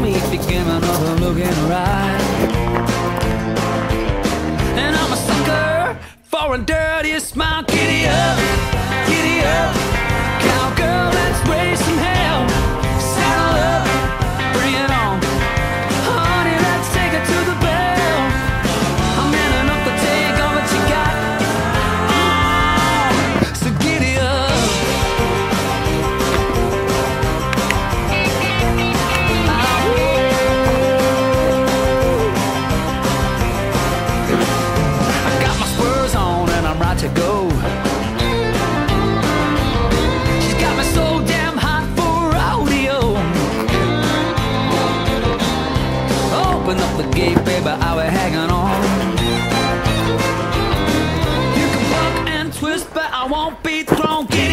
me if you give another look in her eye. And I'm a sucker for a dirty smile. Giddy up, giddy up, cowgirl, let's Open up the gate, baby, I was hanging on. You can buck and twist, but I won't be thrown. Get